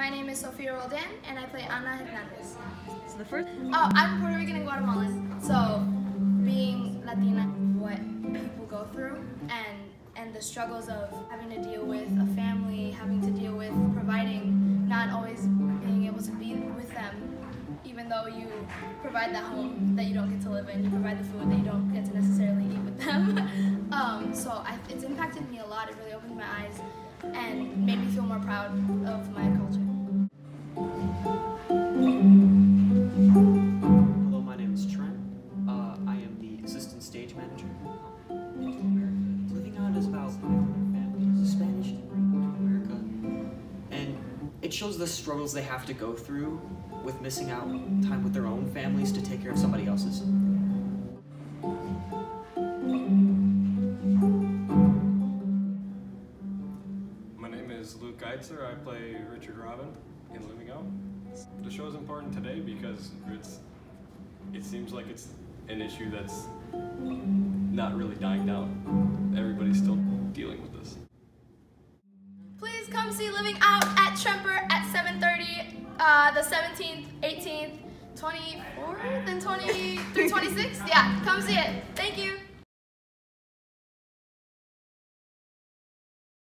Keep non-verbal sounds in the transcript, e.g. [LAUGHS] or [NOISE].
Sophia Roldan, and I play Ana Hernandez. So the first. Oh, I'm Puerto Rican and Guatemalan, so being Latina, what people go through, and and the struggles of having to deal with a family, having to deal with providing, not always being able to be with them, even though you provide that home that you don't get to live in, you provide the food that you don't get to necessarily eat with them. [LAUGHS] um, so I, it's impacted me a lot. It really opened my eyes and made me feel more proud of my And it shows the struggles they have to go through with missing out time with their own families to take care of somebody else's. My name is Luke Geitzer. I play Richard Robin in Living Out. The show is important today because it's it seems like it's an issue that's not really dying down. Everybody's still dealing with this. Please come see Living Out at Tremper at 7.30, uh, the 17th, 18th, 24th, and 20 through 26th. Yeah, come see it. Thank you.